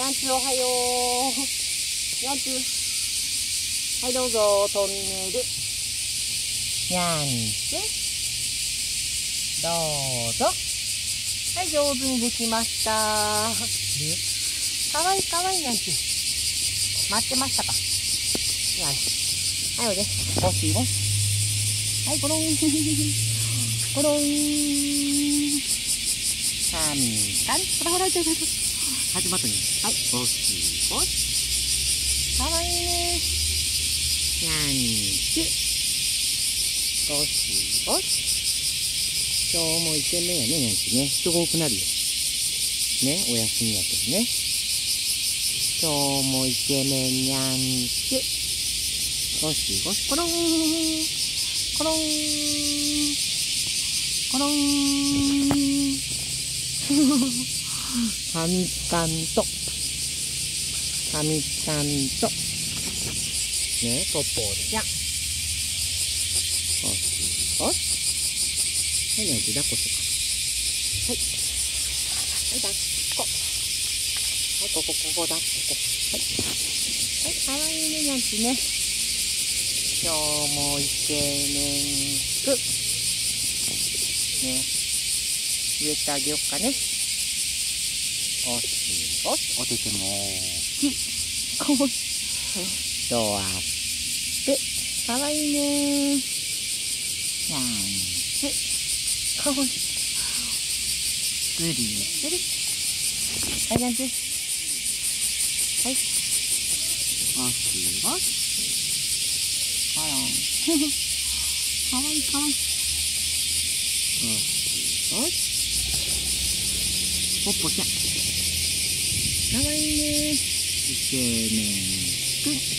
にゃんちゅうおはよう。にゃんちゅう。はい、どうぞ、トンネル。にゃんちゅう。どうぞ。はい、上手にできました。かわいいかわいいにゃんちゅう。待ってましたかにゃんはい、おいで。ゴシゴシ。はい、ゴロン。ゴロン。三回。ほらほら、ちょちょちょ。始まったね。はい、ゴシゴシ。かわいいね。にゃんちゅ。ゴシゴシ。今日もイケメンやね、にゃんちゅね。人が多くなるよ。ね、お休みやけどね。今日もイケメンにゃんちゅ。ゴシゴシ、コロン。コロン。コロン。はみかんと、はみかんと、ね、トポちゃん。よし、よし。はい、ね、抱っこしようか。はい。はい、抱っこ。はい、ここ、ここ抱っこ。はい。はい、かわいいね、にゃんちね。今日もイケメンく。ね。植えてあげようかね。おしおし、おててもきい。かわいい。ドアップ。かわいいね。にゃんち。かわいい。ぐりぐり。はい、にゃんち。はい。おしおし。あらん。かわいいかわいい。おしおし。ポッポちゃん。かわいいね。イケメンくん。